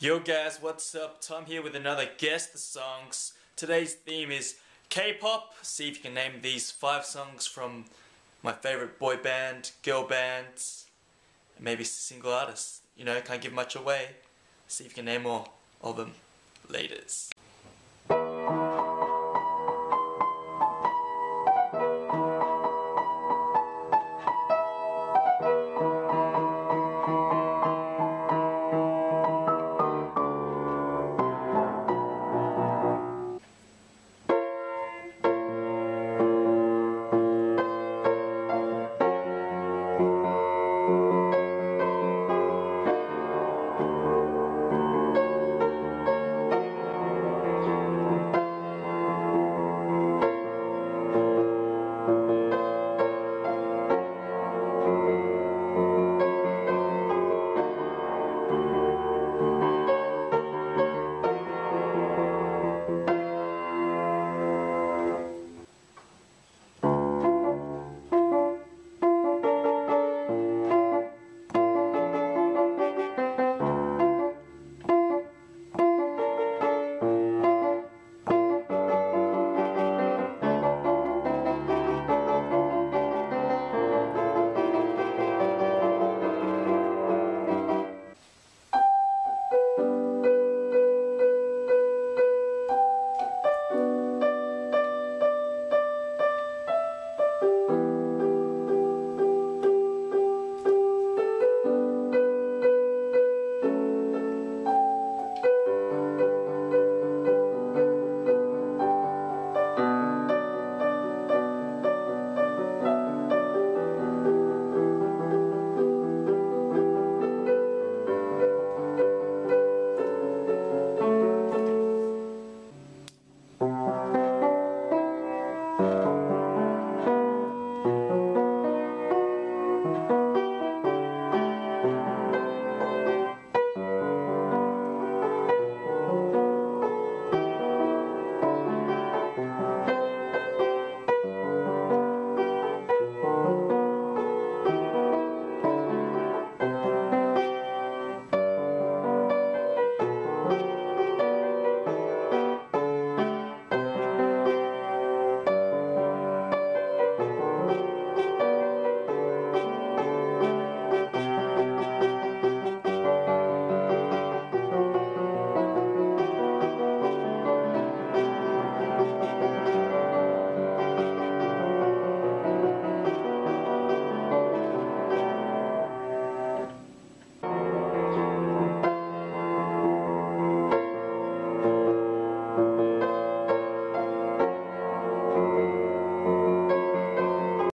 Yo guys, what's up? Tom here with another Guess the Songs. Today's theme is K-pop. See if you can name these five songs from my favorite boy band, girl bands, maybe single artists. You know, can't give much away. See if you can name all of them. Laters.